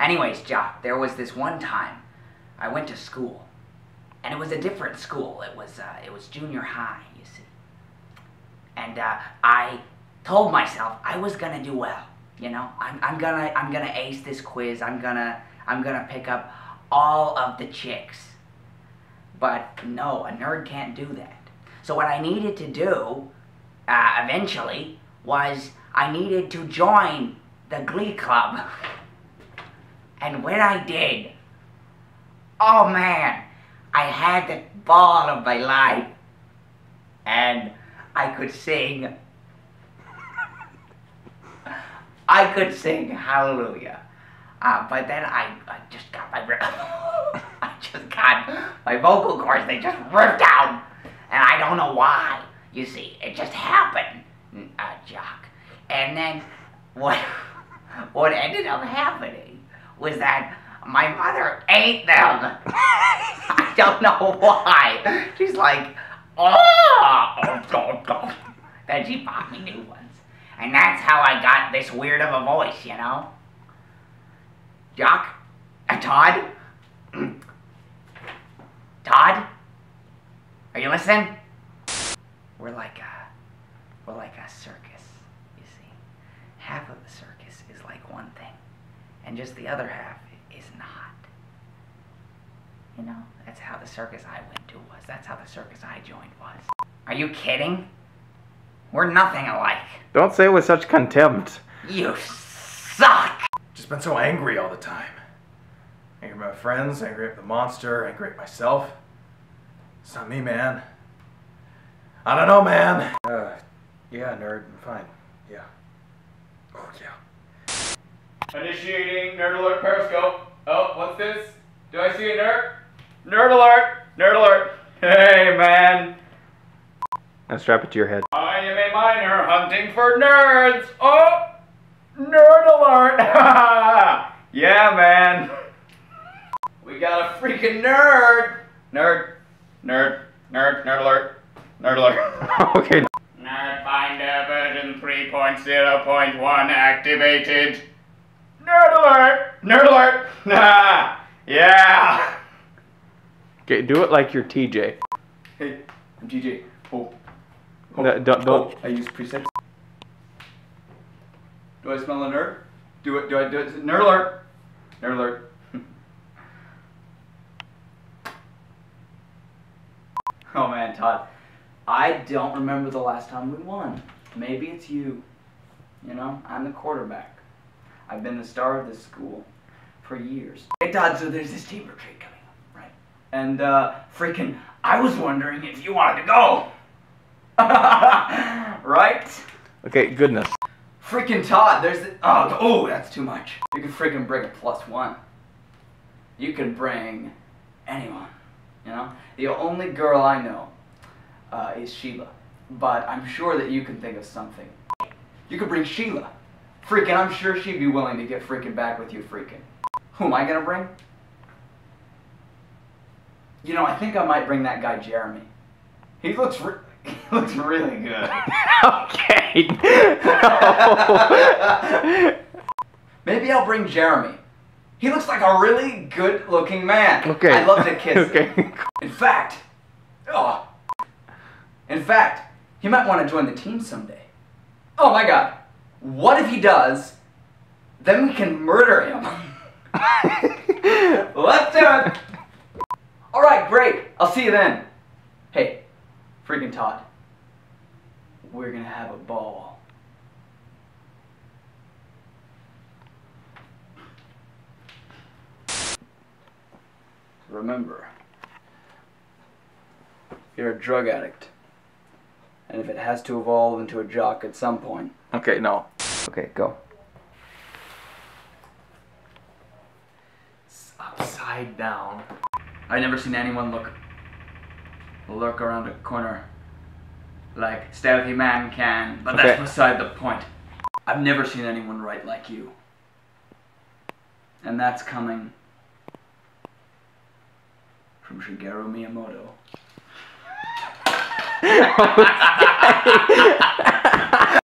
Anyways, Jock, there was this one time I went to school, and it was a different school. It was uh, it was junior high, you see. And uh, I told myself I was gonna do well. You know, I'm, I'm gonna I'm gonna ace this quiz. I'm gonna I'm gonna pick up all of the chicks. But no, a nerd can't do that. So what I needed to do, uh, eventually, was I needed to join the Glee Club. And when I did, oh man, I had the ball of my life. And I could sing. I could sing Hallelujah. Uh, but then I, I just got my I just got my vocal cords, they just ripped out. And I don't know why. You see, it just happened, uh, Jock. And then what, what ended up happening was that my mother ate them. I don't know why. She's like, oh, oh, oh, oh. Then she bought me new ones. And that's how I got this weird of a voice, you know? Jock? Uh, Todd? Todd? Are you listening? We're like a, we're like a circus, you see. Half of the circus is like one thing, and just the other half is not. You know, that's how the circus I went to was. That's how the circus I joined was. Are you kidding? We're nothing alike. Don't say it with such contempt. You suck! Just been so angry all the time. Angry at my friends, angry at the monster, angry at myself. It's not me, man. I don't know, man. Uh, yeah, nerd, fine. Yeah. Oh, yeah. Initiating nerd alert periscope. Oh, what's this? Do I see a nerd? Nerd alert! Nerd alert! Hey, man! Now strap it to your head. I am a miner hunting for nerds! Oh! Nerd alert! yeah, man! We got a freaking nerd! Nerd, nerd, nerd, nerd alert, nerd alert. okay. Nerd Finder version 3.0.1 activated. Nerd alert! Nerd alert! Nah! yeah! Okay, do it like you're TJ. Hey, I'm TJ. Oh. Oh. No, don't- don't- Oh, I use presets. Do I smell a nerd? Do it, do I do it? Nerd alert! Nerd alert. oh man, Todd. I don't remember the last time we won. Maybe it's you. You know, I'm the quarterback. I've been the star of this school for years. Hey Todd, so there's this team retreat coming up, right? And uh, freaking, I was wondering if you wanted to go. right? Okay, goodness. Freaking Todd, there's the, oh, oh, that's too much. You can freaking bring a plus one. You can bring anyone, you know? The only girl I know uh, is Sheila, but I'm sure that you can think of something. You could bring Sheila. Freaking, I'm sure she'd be willing to get freaking back with you, freaking. Who am I gonna bring? You know, I think I might bring that guy Jeremy. He looks, re- he looks really good. okay. Maybe I'll bring Jeremy. He looks like a really good looking man. Okay. I'd love to kiss him. Okay. In fact, oh, in fact, he might want to join the team someday. Oh my god. What if he does? Then we can murder him. Let's do it. Alright, great. I'll see you then. Hey, freaking Todd. We're gonna have a ball. Remember, you're a drug addict. And if it has to evolve into a jock at some point. Okay, no. Okay, go. It's upside down. I've never seen anyone look lurk around a corner like Stealthy Man can, but that's beside the point. I've never seen anyone write like you. And that's coming from Shigeru Miyamoto.